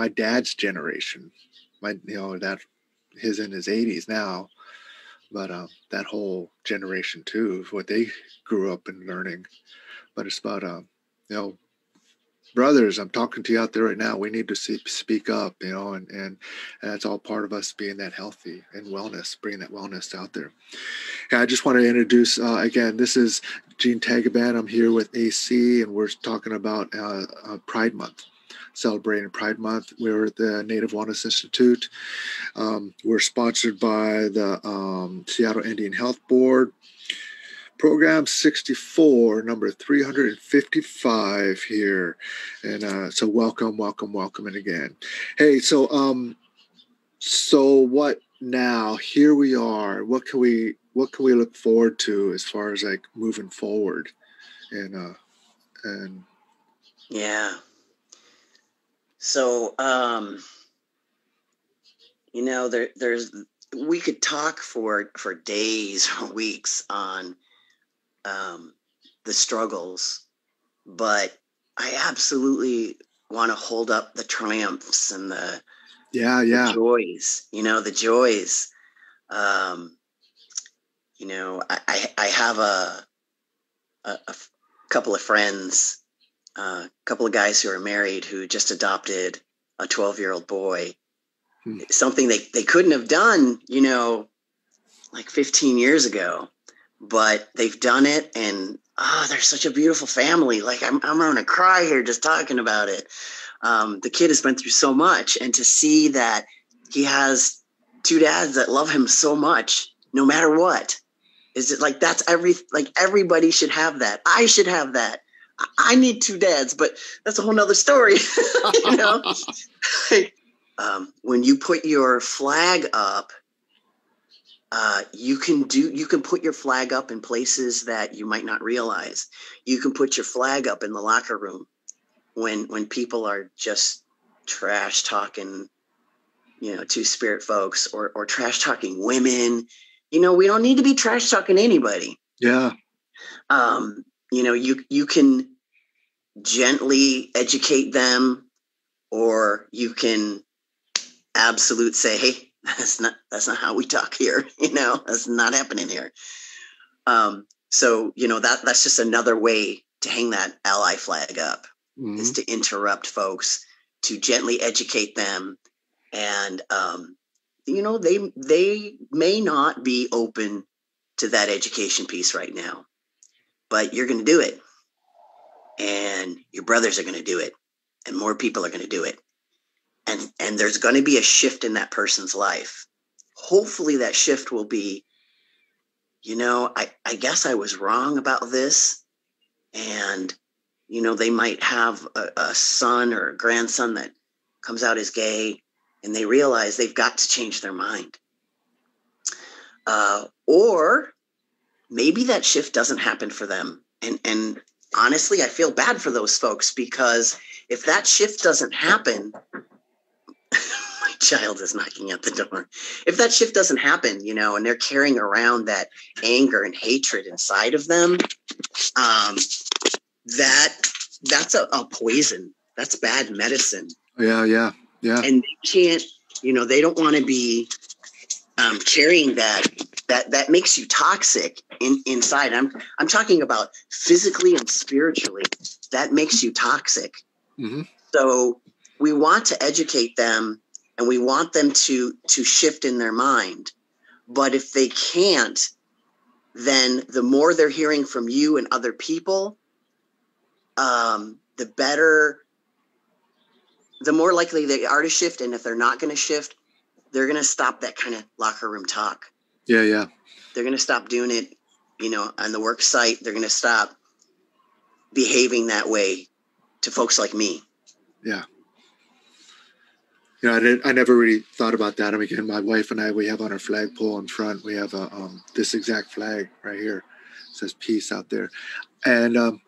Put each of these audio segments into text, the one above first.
my dad's generation, my you know that his in his 80s now, but um, that whole generation too, of what they grew up in learning. But it's about um, you know brothers i'm talking to you out there right now. We need to see, speak up you know and, and and that's all part of us being that healthy and wellness bringing that wellness out there. And i just want to introduce uh, again this is gene tagaban. I'm here with ac and we're talking about uh, uh, pride month celebrating pride month. We're at the native wellness institute. Um, we're sponsored by the um, seattle indian health board. Program 64 number 355 here. And uh, so welcome welcome welcome and again. Hey so um so what now? Here we are. What can we what can we look forward to as far as like moving forward? And uh and yeah so um you know there there's we could talk for for days or weeks on um, the struggles, but I absolutely want to hold up the triumphs and the yeah yeah the joys. You know the joys. Um, you know, I I, I have a, a, a couple of friends, uh, couple of guys who are married who just adopted a 12 year old boy. Hmm. Something they, they couldn't have done, you know, like 15 years ago but they've done it and oh they're such a beautiful family like i'm, I'm gonna cry here just talking about it um, the kid has been through so much and to see that he has two dads that love him so much no matter what is it like that's every like everybody should have that i should have that i need two dads but that's a whole nother story you know? Um, when you put your flag up uh, you can do you can put your flag up in places that you might not realize. You can put your flag up in the locker room when when people are just trash talking you know two spirit folks or or trash talking women. You know we don't need to be trash talking anybody. Yeah. Um you know you you can gently educate them or you can absolute say hey that's not that's not how we talk here you know that's not happening here um so you know that that's just another way to hang that ally flag up mm-hmm. is to interrupt folks to gently educate them and um you know they they may not be open to that education piece right now but you're going to do it and your brothers are going to do it and more people are going to do it. And and there's going to be a shift in that person's life. Hopefully that shift will be you know i i guess i was wrong about this and you know they might have a, a son or a grandson that comes out as gay and they realize they've got to change their mind. Uh, or maybe that shift doesn't happen for them and and honestly i feel bad for those folks because if that shift doesn't happen my child is knocking at the door. If that shift doesn't happen, you know, and they're carrying around that anger and hatred inside of them, um, that that's a, a poison. That's bad medicine. Yeah, yeah, yeah. And they can't, you know, they don't want to be um, carrying that. That that makes you toxic in, inside. I'm I'm talking about physically and spiritually. That makes you toxic. Mm-hmm. So we want to educate them and we want them to to shift in their mind but if they can't then the more they're hearing from you and other people um, the better the more likely they are to shift and if they're not going to shift they're going to stop that kind of locker room talk yeah yeah they're going to stop doing it you know on the work site they're going to stop behaving that way to folks like me yeah you know, I, didn't, I never really thought about that. I mean, again, my wife and I, we have on our flagpole in front, we have a, um, this exact flag right here. It says peace out there. And um,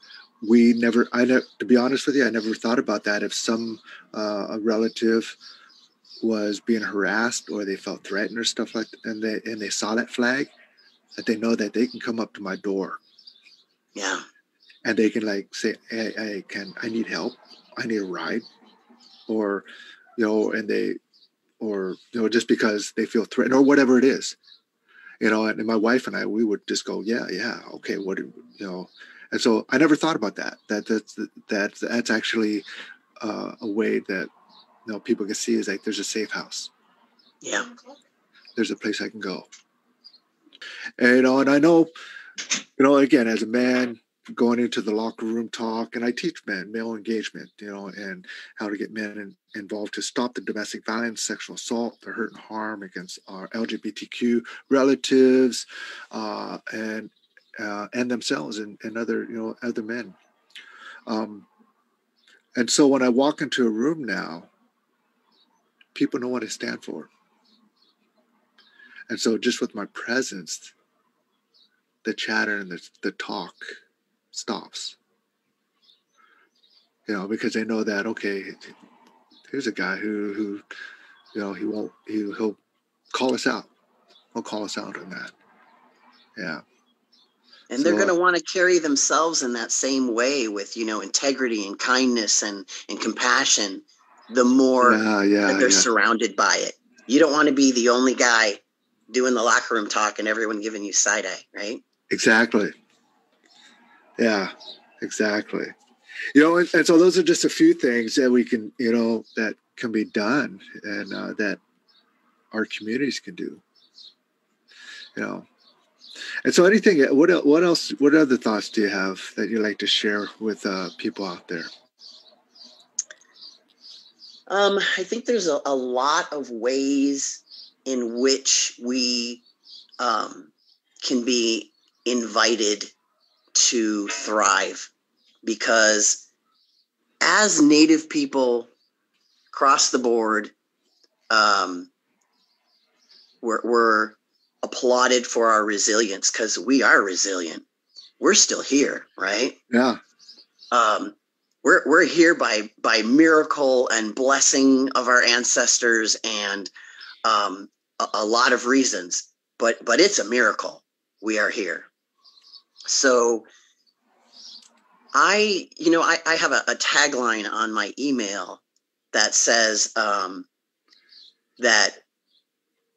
we never, I ne- to be honest with you, I never thought about that. If some uh, a relative was being harassed or they felt threatened or stuff like that, and they, and they saw that flag, that they know that they can come up to my door. Yeah. And they can like say, hey, hey can I need help? I need a ride. Or you know, and they, or you know, just because they feel threatened or whatever it is, you know. And, and my wife and I, we would just go, yeah, yeah, okay, what, you know. And so I never thought about that. That that's that that's actually uh, a way that you know people can see is like there's a safe house. Yeah. There's a place I can go. And you know, and I know, you know, again, as a man, going into the locker room talk and i teach men male engagement you know and how to get men in, involved to stop the domestic violence sexual assault the hurt and harm against our lgbtq relatives uh, and uh, and themselves and, and other you know other men um, and so when i walk into a room now people know what i stand for and so just with my presence the chatter and the, the talk stops. You know, because they know that okay, here's a guy who who you know he won't he he'll call us out. He'll call us out on that. Yeah. And so, they're going to uh, want to carry themselves in that same way with you know integrity and kindness and and compassion. The more yeah, yeah, that they're yeah. surrounded by it, you don't want to be the only guy doing the locker room talk and everyone giving you side eye, right? Exactly. Yeah, exactly. You know, and, and, so those are just a few things that we can, you know, that can be done and uh, that our communities can do. You know, and so anything, what what else, what other thoughts do you have that you like to share with uh, people out there? Um, I think there's a, a lot of ways in which we um, can be invited to thrive because as native people across the board um, we're, we're applauded for our resilience because we are resilient. We're still here right? Yeah. Um, we're, we're here by by miracle and blessing of our ancestors and um, a, a lot of reasons but but it's a miracle we are here. So I, you know, I, I have a, a, tagline on my email that says um, that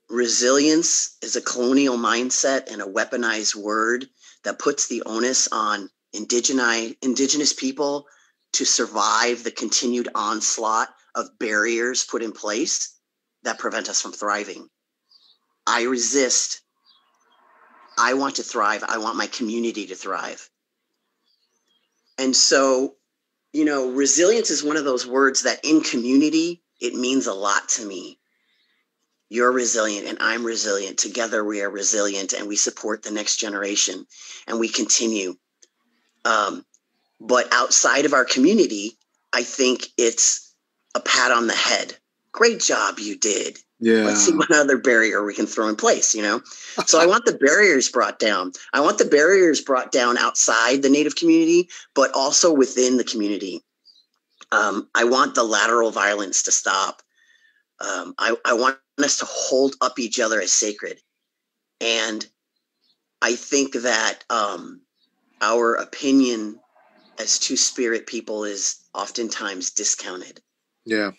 resilience is a colonial mindset and a weaponized word that puts the onus on indigenous indigenous people to survive the continued onslaught of barriers put in place that prevent us from thriving. I resist I want to thrive. I want my community to thrive. And so, you know, resilience is one of those words that in community, it means a lot to me. You're resilient and I'm resilient. Together we are resilient and we support the next generation and we continue. Um, but outside of our community, I think it's a pat on the head. Great job, you did. Yeah. Let's see what other barrier we can throw in place, you know? so I want the barriers brought down. I want the barriers brought down outside the Native community, but also within the community. Um, I want the lateral violence to stop. Um, I, I want us to hold up each other as sacred. And I think that um, our opinion as two spirit people is oftentimes discounted. Yeah.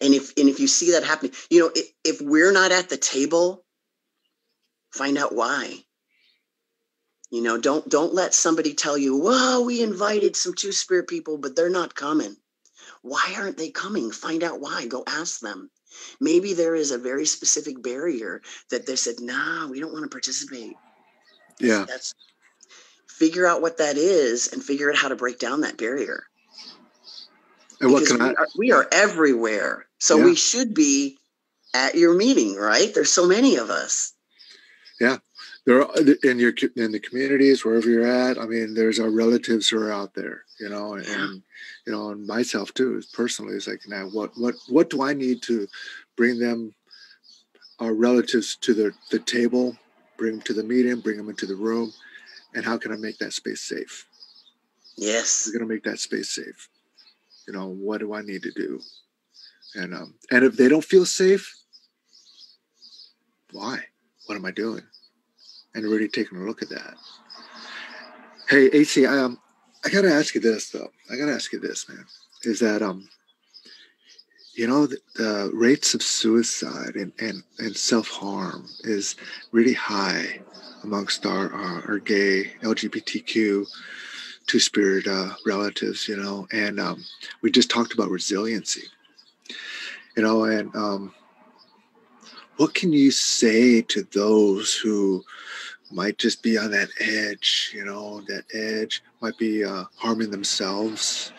And if and if you see that happening you know if, if we're not at the table find out why. You know don't don't let somebody tell you well we invited some two spirit people but they're not coming. Why aren't they coming? Find out why. Go ask them. Maybe there is a very specific barrier that they said nah we don't want to participate. Yeah. That's figure out what that is and figure out how to break down that barrier and what can we, I? Are, we are everywhere, so yeah. we should be at your meeting, right? There's so many of us. Yeah, there are uh, in your in the communities wherever you're at. I mean, there's our relatives who are out there, you know, and, yeah. and you know, and myself too. Personally, it's like now, what what what do I need to bring them, our relatives, to the the table, bring them to the meeting, bring them into the room, and how can I make that space safe? Yes, we're going to make that space safe? You know what do i need to do? And um and if they don't feel safe why? What am i doing? And really taking a look at that. Hey ac i um i gotta ask you this though. I gotta ask you this man is that um you know the, the, rates of suicide and, and, and self-harm is really high amongst our, our, our gay lgbtq two-spirit uh, relatives you know and um, we just talked about resiliency you know and um, what can you say to those who might just be on that edge you know that edge might be uh, harming themselves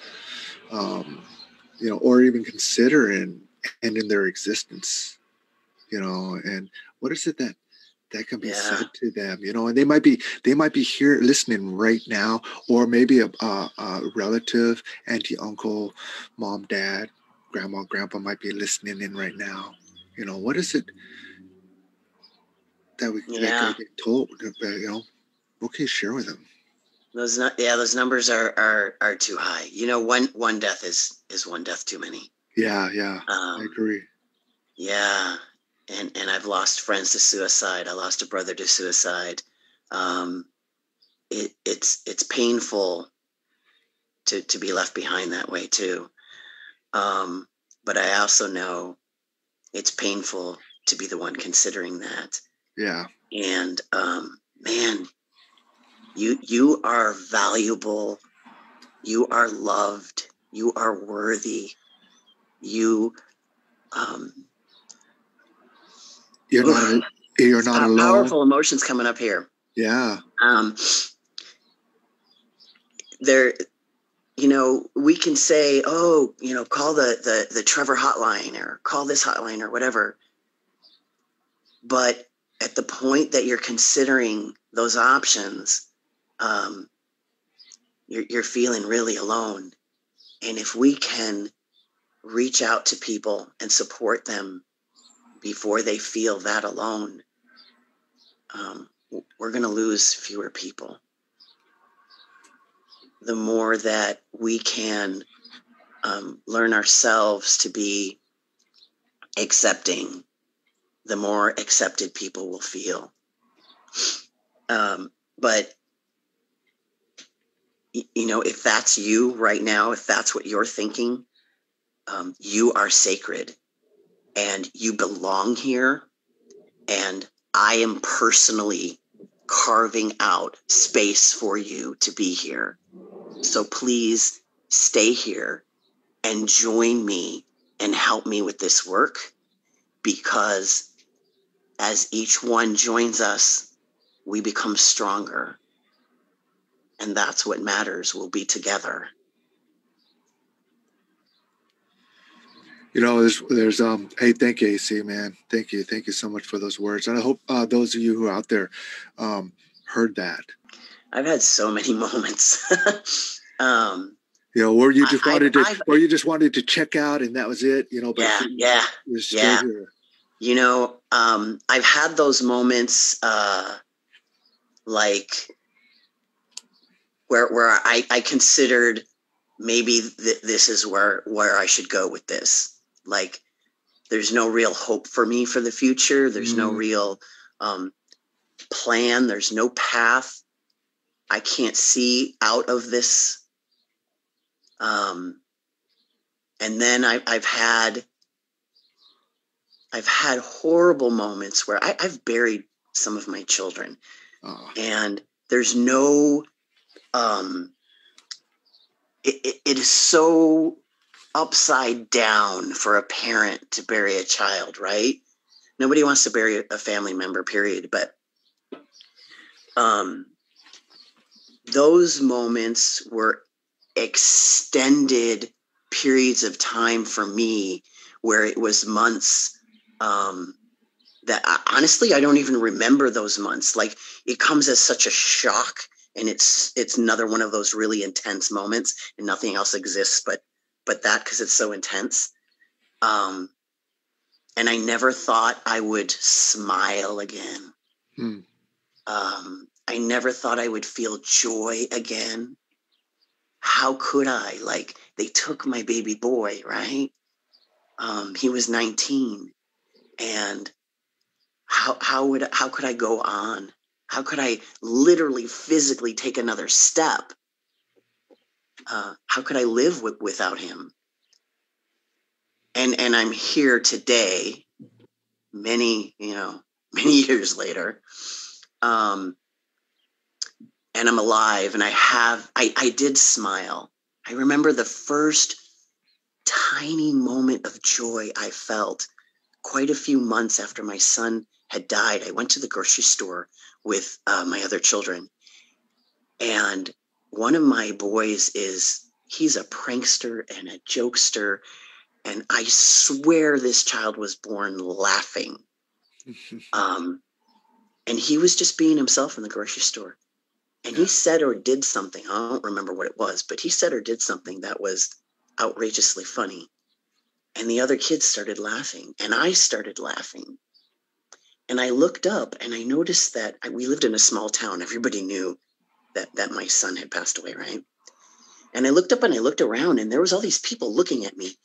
um, you know, or even consider considering ending their existence, you know, and what is it that that can be yeah. said to them, you know, and they might be they might be here listening right now, or maybe a, a, a relative, auntie, uncle, mom, dad, grandma, grandpa might be listening in right now. You know, what is it that we yeah. that get told? Uh, you know, what can you share with them? Those not, yeah, those numbers are are are too high. You know, one one death is is one death too many. Yeah, yeah, um, I agree. Yeah, and and I've lost friends to suicide. I lost a brother to suicide. Um, it it's it's painful to to be left behind that way too. Um, but I also know it's painful to be the one considering that. Yeah. And um, man, you you are valuable. You are loved. You are worthy. You um you're not you're not alone. Powerful emotions coming up here. Yeah. Um there you know, we can say, oh, you know, call the the the Trevor hotline or call this hotline or whatever. But at the point that you're considering those options, um, you're, you're feeling really alone. And if we can reach out to people and support them before they feel that alone, um, we're going to lose fewer people. The more that we can um, learn ourselves to be accepting, the more accepted people will feel. Um, but you know, if that's you right now, if that's what you're thinking, um, you are sacred and you belong here. And I am personally carving out space for you to be here. So please stay here and join me and help me with this work because as each one joins us, we become stronger and that's what matters we'll be together. You know there's there's um hey thank you ac man. Thank you. Thank you so much for those words. And i hope uh, those of you who are out there um heard that. I've had so many moments. Um you know where you just I, wanted I, to where you just wanted to check out and that was it you know but yeah yeah yeah. here. you know um i've had those moments uh like where where I, I considered maybe th- this is where where I should go with this. Like, there's no real hope for me for the future. There's mm. no real um, plan. There's no path. I can't see out of this. Um, and then I, I've had I've had horrible moments where I, have buried some of my children, oh. and there's no um, it, it, it is so upside down for a parent to bury a child, right? Nobody wants to bury a family member, period. But um, those moments were extended periods of time for me where it was months um, that I, honestly I don't even remember those months. Like it comes as such a shock and it's it's another one of those really intense moments and nothing else exists but but that because it's so intense. Um and i never thought i would smile again. Hmm. um i never thought i would feel joy again. How could i? Like they took my baby boy right? Um he was 19 and how how would how could i go on how could I literally physically take another step? Uh, how could I live with, without him? and and I'm here today, many you know many years later, um, and I'm alive, and I have I I did smile. I remember the first tiny moment of joy I felt quite a few months after my son had died. I went to the grocery store with uh, my other children, and one of my boys is he's a prankster and a jokester and I swear this child was born laughing. um, and he was just being himself in the grocery store. And yeah. he said or did something, I don't remember what it was, but he said or did something that was outrageously funny. And the other kids started laughing, and I started laughing. And I looked up and I noticed that I, we lived in a small town. Everybody knew that, that my son had passed away, right? And I looked up and I looked around, and there was all these people looking at me.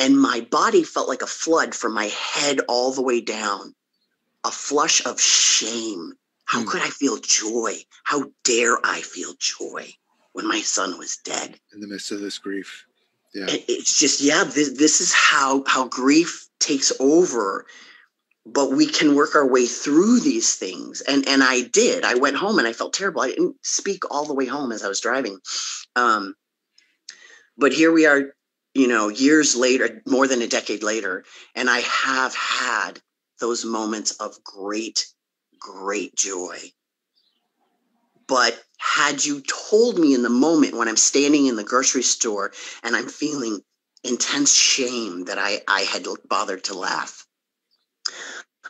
And my body felt like a flood from my head all the way down. A flush of shame. How mm. could i feel joy? How dare i feel joy when my son was dead? In the midst of this grief. Yeah. It's just yeah this, this is how how grief takes over but we can work our way through these things. And and i did. I went home and i felt terrible. I didn't speak all the way home as i was driving. Um, but here we are you know, years later, more than a decade later, and I have had those moments of great, great joy. But had you told me in the moment when I'm standing in the grocery store and I'm feeling intense shame that I, I had bothered to laugh,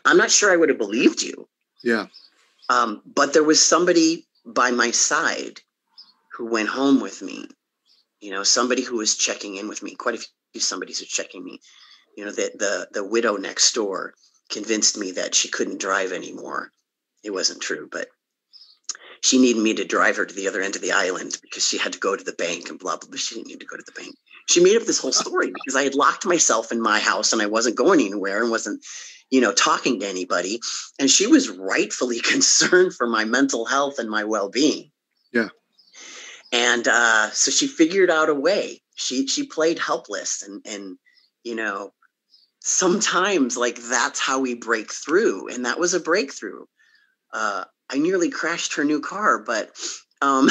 I'm not sure I would have believed you. Yeah. Um, but there was somebody by my side who went home with me you know somebody who was checking in with me quite a few somebody's who checking me you know that the the widow next door convinced me that she couldn't drive anymore it wasn't true but she needed me to drive her to the other end of the island because she had to go to the bank and blah blah blah she didn't need to go to the bank she made up this whole story because i had locked myself in my house and i wasn't going anywhere and wasn't you know talking to anybody and she was rightfully concerned for my mental health and my well-being. Yeah. And uh, so she figured out a way. She she played helpless and and you know sometimes like that's how we break through and that was a breakthrough. Uh, i nearly crashed her new car but um,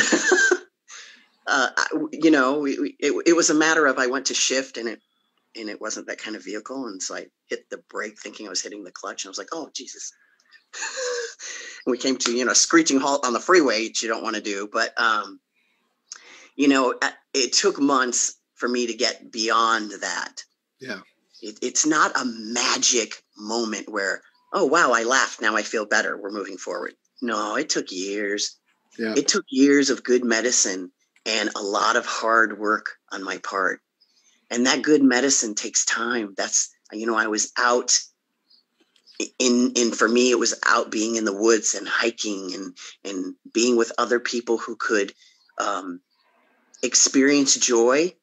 uh, you know it, it, it was a matter of i went to shift and it and it wasn't that kind of vehicle and so i hit the brake thinking i was hitting the clutch and i was like oh jesus we came to you know screeching halt on the freeway which you don't want to do but um you know, uh, it took months for me to get beyond that. Yeah. It, it's not a magic moment where, oh, wow, I laughed. Now I feel better. We're moving forward. No, it took years. Yeah. It took years of good medicine and a lot of hard work on my part. And that good medicine takes time. That's, you know, I was out in in for me it was out being in the woods and hiking and and being with other people who could um, experience joy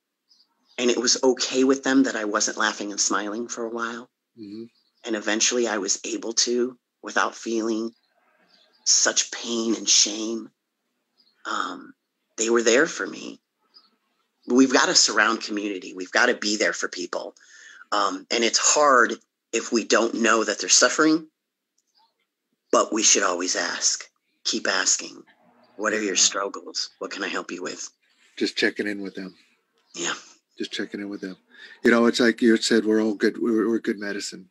and it was okay with them that I wasn't laughing and smiling for a while. Mm-hmm. And eventually I was able to without feeling such pain and shame. Um, they were there for me. We've got to surround community. We've got to be there for people. Um, and it's hard if we don't know that they're suffering, but we should always ask. Keep asking. What are your struggles? What can I help you with? just checking in with them. Yeah. Just checking in with them. You know, it's like you said, we're all good. We're, we're good medicine.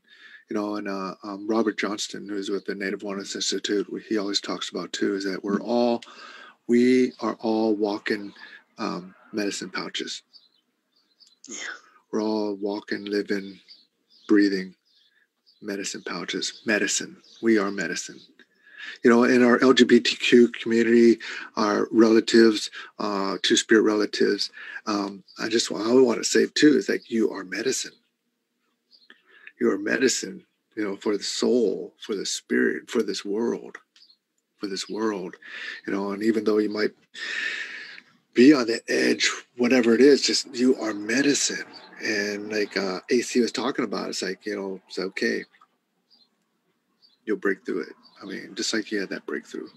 You know, and uh, um, Robert Johnston, who's with the Native Wellness Institute, he always talks about too, is that we're all, we are all walking um, medicine pouches. Yeah. We're all walking, living, breathing medicine pouches. Medicine. We are medicine you know, in our LGBTQ community, our relatives, uh, two spirit relatives, um, I just want, I want to say too is like you are medicine. You are medicine, you know, for the soul, for the spirit, for this world, for this world, you know, and even though you might be on the edge, whatever it is, just you are medicine. And like uh, AC was talking about, it's like, you know, it's okay. You'll break through it I mean, just like you had that breakthrough.